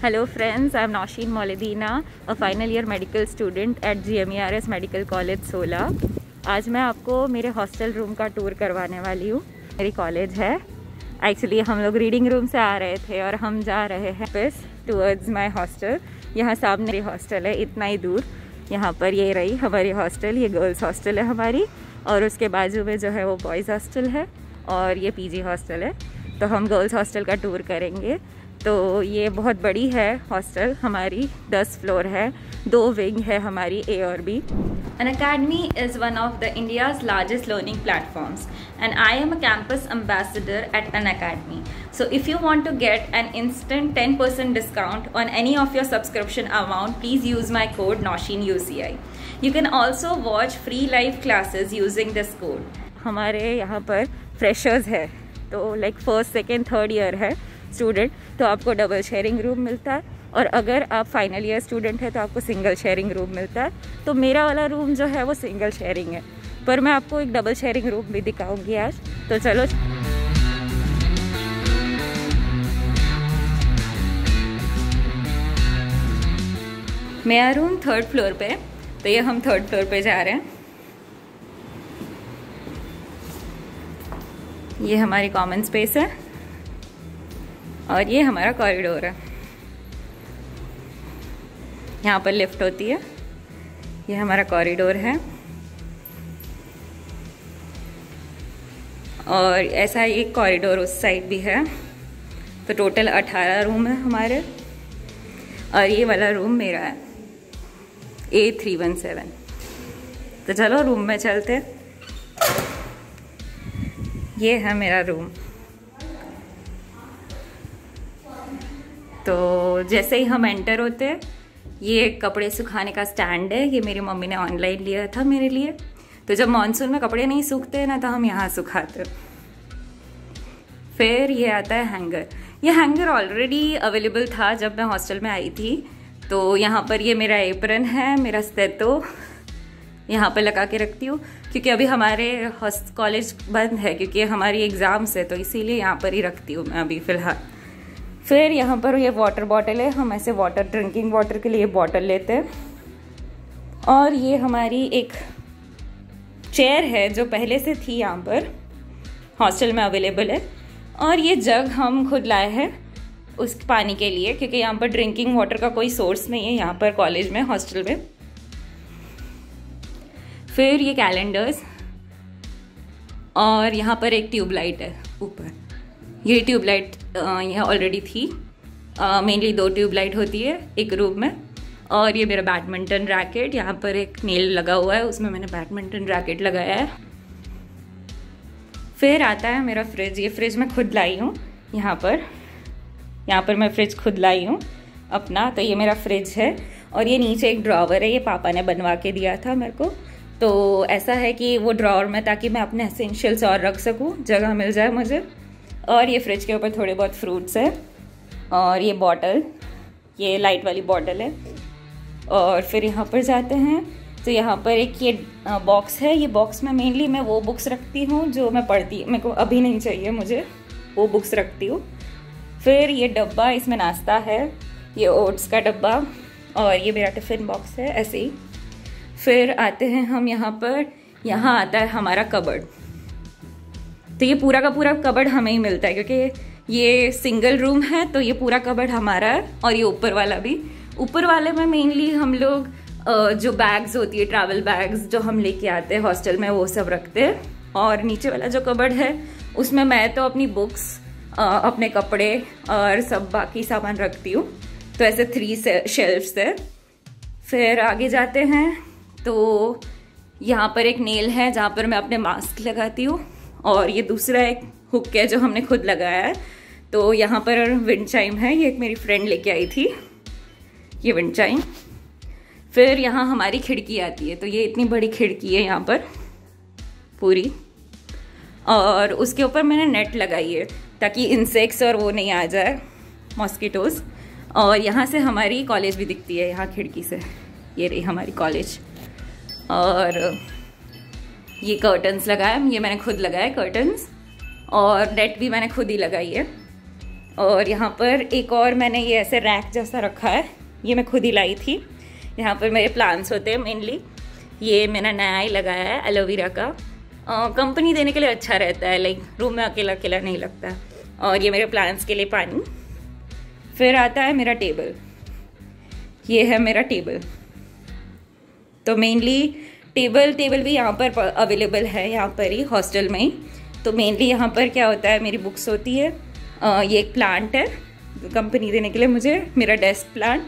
Hello friends, I am Nausheen Mauladina, a final year medical student at GMERS Medical College सोला आज मैं आपको मेरे हॉस्टल रूम का टूर करवाने वाली हूँ। मेरी कॉलेज है। एक्चुअली हम लोग रीडिंग रूम से आ रहे थे और हम जा रहे हैं बस टूवर्ड्स माई हॉस्टल यहाँ सामने हॉस्टल है इतना ही दूर। यहाँ पर ये रही हमारी हॉस्टल ये गर्ल्स हॉस्टल है हमारी। और उसके बाजू में जो है वो बॉयज़ हॉस्टल है और ये पीजी हॉस्टल है। तो हम गर्ल्स हॉस्टल का टूर करेंगे। तो ये बहुत बड़ी है हॉस्टल हमारी दस फ्लोर है दो विंग है हमारी ए और B An academy is one of the India's largest learning platforms and I am a campus ambassador at an academy. So if you want to get an instant 10% discount on any of your subscription amount, please use my code NOSHINUCI. You can also watch free live classes using this code. हमारे यहाँ पर freshers है तो like first second third year है student तो आपको double sharing room मिलता है। और अगर आप फाइनल ईयर स्टूडेंट है तो आपको सिंगल शेयरिंग रूम मिलता है। तो मेरा वाला रूम जो है, वो सिंगल शेयरिंग है। पर मैं आपको एक डबल शेयरिंग रूम भी दिखाऊँगी आज। तो चलो। मेरा रूम थर्ड फ्लोर पे तो ये हम थर्ड फ्लोर पे जा रहे हैं। ये हमारी कॉमन स्पेस है। और ये हमारा कॉरिडोर है। यहाँ पर लिफ्ट होती है। ये हमारा कॉरिडोर है। और ऐसा एक कॉरिडोर उस साइड भी है। तो टोटल अठारह रूम है हमारे। और ये वाला रूम मेरा है। ए थ्री वन सेवन तो चलो रूम में चलते। ये है मेरा रूम तो जैसे ही हम एंटर होते ये कपड़े सुखाने का स्टैंड है, ये मेरी मम्मी ने ऑनलाइन लिया था मेरे लिए। तो जब मानसून में कपड़े नहीं सूखते ना तो हम यहाँ सुखाते फिर ये आता है हैंगर ये हैंगर ऑलरेडी अवेलेबल था जब मैं हॉस्टल में आई थी। तो यहाँ पर ये मेरा एप्रन है, मेरा स्टेतो यहाँ पर लगा के रखती हूँ, क्योंकि अभी हमारे कॉलेज बंद है, क्योंकि हमारी एग्ज़ाम्स है तो इसीलिए यहाँ पर ही रखती हूँ मैं अभी फ़िलहाल। फिर यहाँ पर ये वाटर बॉटल है। हम ऐसे वाटर ड्रिंकिंग वाटर के लिए बॉटल लेते हैं। और ये हमारी एक चेयर है जो पहले से थी यहाँ पर। हॉस्टल में अवेलेबल है। और ये जग हम खुद लाए हैं उस पानी के लिए, क्योंकि यहाँ पर ड्रिंकिंग वाटर का कोई सोर्स नहीं है यहाँ पर कॉलेज में हॉस्टल में। फिर ये कैलेंडर्स और यहाँ पर एक ट्यूबलाइट है ऊपर। ये ट्यूबलाइट यहाँ ऑलरेडी थी। मेनली दो ट्यूबलाइट होती है, एक रूम में, और ये मेरा बैडमिंटन रैकेट यहाँ पर एक नेल लगा हुआ है, उसमें मैंने बैडमिंटन रैकेट लगाया है। फिर आता है मेरा फ्रिज ये फ्रिज मैं खुद लाई हूँ, यहाँ पर। यहाँ पर मैं फ्रिज खुद लाई हूँ, अपना तो ये मेरा फ्रिज है, और ये नीचे एक ड्रॉवर है, ये पापा ने बनवा के दिया था मेरे को। तो ऐसा है कि वो ड्रॉवर में, ताकि मैं अपने एसेंशियल्स और रख सकूँ, जगह मिल जाए मुझे। और ये फ्रिज के ऊपर थोड़े बहुत फ्रूट्स है। और ये बॉटल ये लाइट वाली बॉटल है। और फिर यहाँ पर जाते हैं। तो यहाँ पर एक ये बॉक्स है। ये बॉक्स में मेनली मैं वो बुक्स रखती हूँ जो मैं पढ़ती, मेरे को अभी नहीं चाहिए मुझे। वो बुक्स रखती हूँ। फिर ये डब्बा, इसमें नाश्ता है। ये ओट्स का डब्बा और ये मेरा टिफ़िन बॉक्स है, ऐसे ही। फिर आते हैं हम यहाँ पर। यहाँ आता है हमारा कबर्ड तो ये पूरा का पूरा कबर्ड हमें ही मिलता है, क्योंकि ये सिंगल रूम है तो ये पूरा कबर्ड हमारा है, और ये ऊपर वाला भी। ऊपर वाले में मेनली हम लोग जो बैग्स होती है ट्रैवल बैग्स जो हम लेके आते हैं हॉस्टल में वो सब रखते हैं। और नीचे वाला जो कबर्ड है, उसमें मैं तो अपनी बुक्स अपने कपड़े और सब बाकी सामान रखती हूँ। तो ऐसे थ्री शेल्फ्स है। फिर आगे जाते हैं तो यहाँ पर एक नेल है, जहाँ पर मैं अपने मास्क लगाती हूँ। और ये दूसरा एक हुक है जो हमने खुद लगाया है। तो यहाँ पर विंड चाइम है, ये एक मेरी फ्रेंड लेके आई थी। ये विंड चाइम। फिर यहाँ हमारी खिड़की आती है तो ये इतनी बड़ी खिड़की है यहाँ पर, पूरी। और उसके ऊपर मैंने नेट लगाई है, ताकि इंसेक्ट्स और वो नहीं आ जाए मॉस्किटोज़ और यहाँ से हमारी कॉलेज भी दिखती है, यहाँ खिड़की से। ये रही हमारी कॉलेज और ये कर्टन्स लगाए, ये मैंने खुद लगाए कर्टन्स और नेट भी मैंने खुद ही लगाई है। और यहाँ पर एक और मैंने ये ऐसे रैक जैसा रखा है, ये मैं खुद ही लाई थी। यहाँ पर मेरे प्लांट्स होते हैं मेनली ये मैंने नया ही लगाया है एलोवेरा का। कंपनी देने के लिए अच्छा रहता है लाइक रूम में अकेला अकेला नहीं लगता। और ये मेरे प्लांट्स के लिए पानी। फिर आता है मेरा टेबल ये है मेरा टेबल तो मेनली टेबल टेबल भी यहाँ पर अवेलेबल है यहाँ पर ही हॉस्टल में ही। तो मेनली यहाँ पर क्या होता है मेरी बुक्स होती है। आ, ये एक प्लांट है कंपनी देने के लिए मुझे मेरा डेस्क प्लांट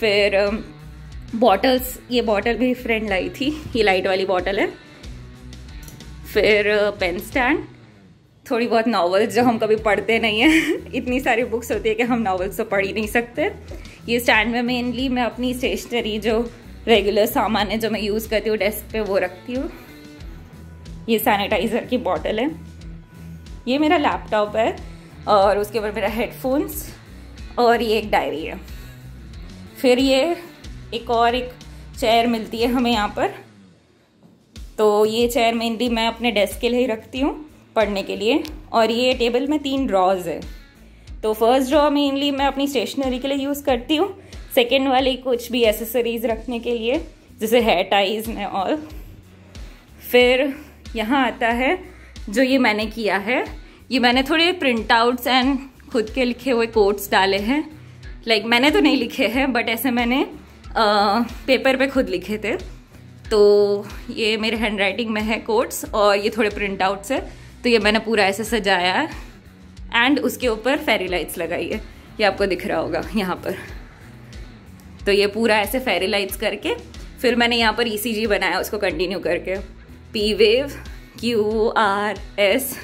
फिर बॉटल्स ये बॉटल मेरी फ्रेंड लाई थी ये लाइट वाली बॉटल है। फिर पेन स्टैंड थोड़ी बहुत नॉवेल्स जो हम कभी पढ़ते नहीं हैं इतनी सारी बुक्स होती है कि हम नॉवेल्स तो पढ़ ही नहीं सकते। ये स्टैंड में मेनली मैं अपनी स्टेशनरी जो रेगुलर सामान है जो मैं यूज़ करती हूँ डेस्क पे वो रखती हूँ। ये सैनिटाइज़र की बॉटल है। ये मेरा लैपटॉप है और उसके ऊपर मेरा हेडफोन्स और ये एक डायरी है। फिर ये एक और एक चेयर मिलती है हमें यहाँ पर। तो ये चेयर मेनली मैं अपने डेस्क के लिए ही रखती हूँ पढ़ने के लिए। और ये टेबल में तीन ड्रॉज है। तो फ़र्स्ट ड्रॉ मेनली मैं अपनी स्टेशनरी के लिए यूज़ करती हूँ। सेकेंड वाली कुछ भी एसेसरीज रखने के लिए जैसे हेयर टाइज में और फिर यहाँ आता है जो ये मैंने किया है। ये मैंने थोड़े प्रिंट आउट्स एंड खुद के लिखे हुए कोट्स डाले हैं। लाइक like, मैंने तो नहीं लिखे हैं बट ऐसे मैंने आ, पेपर पे खुद लिखे थे। तो ये मेरे हैंड राइटिंग में है कोट्स और ये थोड़े प्रिंट आउट्स है। तो ये मैंने पूरा ऐसे सजाया है। एंड उसके ऊपर फेरी लाइट्स लगाई है। ये आपको दिख रहा होगा यहाँ पर। तो ये पूरा ऐसे फेरीलाइट्स करके फिर मैंने यहाँ पर ई e बनाया उसको कंटिन्यू करके। P wave Q R S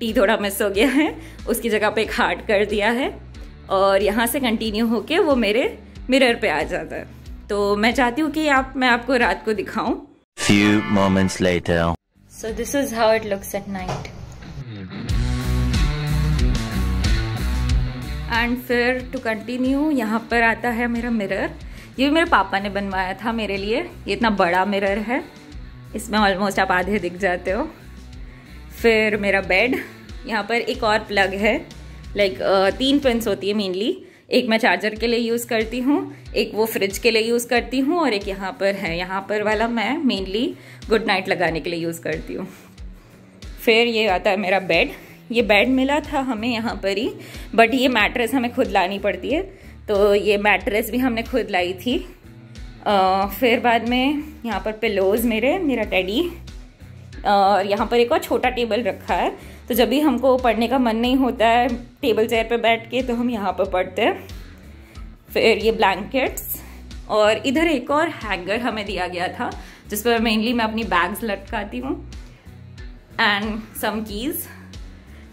T थोड़ा मिस हो गया है। उसकी जगह पे एक हार्ट कर दिया है। और यहाँ से कंटिन्यू होके वो मेरे मिरर पे आ जाता है। तो मैं चाहती हूँ कि आप मैं आपको रात को दिखाऊँ। Few moments later. So this is how it looks at night. And फिर टू कंटिन्यू यहाँ पर आता है मेरा मिरर ये भी मेरे पापा ने बनवाया था मेरे लिए. ये इतना बड़ा मिरर है. इसमें ऑलमोस्ट आप आधे दिख जाते हो. फिर मेरा बेड यहाँ पर एक और प्लग है. लाइक तीन पिंस होती है मेनली एक मैं चार्जर के लिए यूज़ करती हूँ, एक वो फ्रिज के लिए यूज़ करती हूँ और एक यहाँ पर है. यहाँ पर वाला मैं मेनली गुड नाइट लगाने के लिए यूज़ करती हूँ. फिर ये आता है मेरा बेड ये बेड मिला था हमें यहाँ पर ही बट ये मैट्रेस हमें खुद लानी पड़ती है तो ये मैट्रेस भी हमने खुद लाई थी। आ, फिर बाद में यहाँ पर पिलोज मेरे मेरा टेडी और यहाँ पर एक और छोटा टेबल रखा है तो जब भी हमको पढ़ने का मन नहीं होता है टेबल चेयर पे बैठ के तो हम यहाँ पर पढ़ते हैं। फिर ये ब्लैंकेट्स और इधर एक और हैंगर हमें दिया गया था जिस पर मेनली मैं अपनी बैग्स लटकाती हूँ and some keys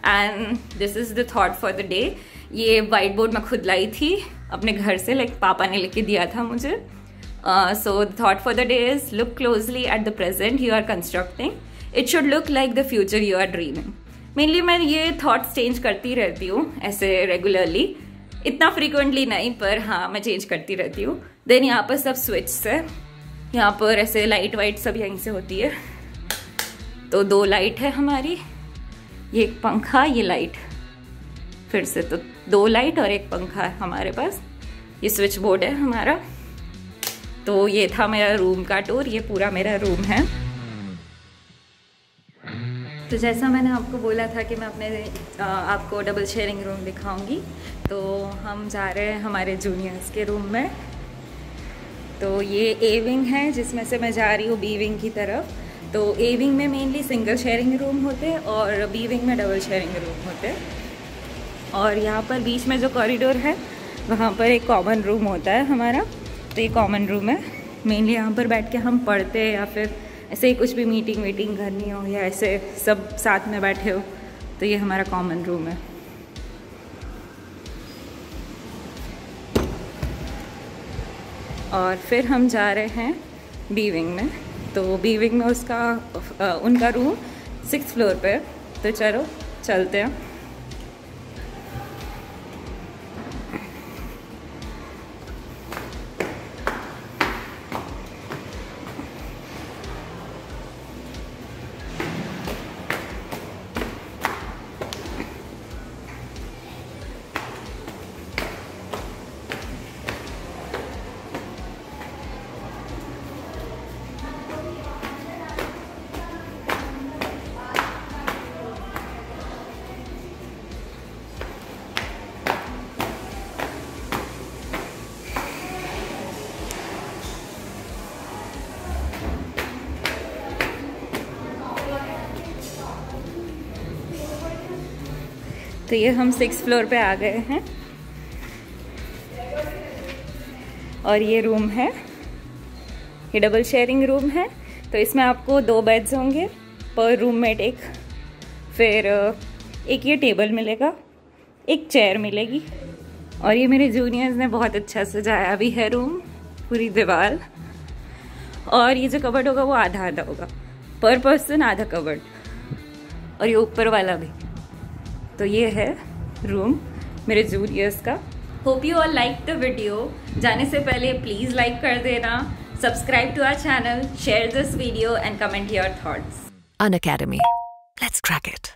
and this is the thought for the day ये वाइट बोर्ड मैं खुद लाई थी, अपने घर से लाइक पापा ने लेके दिया था मुझे। So the thought for the day is look closely at the present you are constructing it should look like the future you are dreaming mainly मैं ये थॉट्स चेंज करती रहती हूँ, ऐसे रेगुलरली इतना फ्रिक्वेंटली नहीं, पर हाँ मैं चेंज करती रहती हूँ। देन यहाँ पर सब स्विच है। यहाँ पर ऐसे लाइट वाइट सब यहीं से होती है। तो दो लाइट है हमारी। ये एक पंखा, ये लाइट फिर से तो दो लाइट और एक पंखा है हमारे पास। ये स्विच बोर्ड है हमारा। तो ये था मेरा रूम का टूर ये पूरा मेरा रूम है। तो जैसा मैंने आपको बोला था कि मैं अपने आपको डबल शेयरिंग रूम दिखाऊँगी तो हम जा रहे हैं हमारे जूनियर्स के रूम में। तो ये ए विंग है, जिसमें से मैं जा रही हूँ बी विंग की तरफ़। तो ए विंग में मेनली सिंगल शेयरिंग रूम होते हैं और बी विंग में डबल शेयरिंग रूम होते हैं। और यहाँ पर बीच में जो कॉरिडोर है, वहाँ पर एक कॉमन रूम होता है हमारा। तो ये कॉमन रूम है। मेनली यहाँ पर बैठ के हम पढ़ते हैं या फिर ऐसे ही कुछ भी मीटिंग वीटिंग करनी हो या ऐसे सब साथ में बैठे हो तो ये हमारा कॉमन रूम है। और फिर हम जा रहे हैं बी विंग में। तो बी विंग में उसका उनका रूम सिक्स फ्लोर पे तो चलो चलते हैं। तो ये हम सिक्स फ्लोर पे आ गए हैं। और ये रूम है। ये डबल शेयरिंग रूम है। तो इसमें आपको दो बेड्स होंगे। पर रूममेट एक। फिर एक ये टेबल मिलेगा। एक चेयर मिलेगी। और ये मेरे जूनियर्स ने बहुत अच्छा सजाया भी है रूम पूरी दीवार। और ये जो कबर्ड होगा वो आधा आधा होगा। पर पर्सन आधा कबर्ड और ये ऊपर वाला भी। तो ये है रूम मेरे जूनियर्स का। Hope you all like the video जाने से पहले प्लीज़ लाइक कर देना। Subscribe to our channel share this video and comment your thoughts Unacademy let's crack it.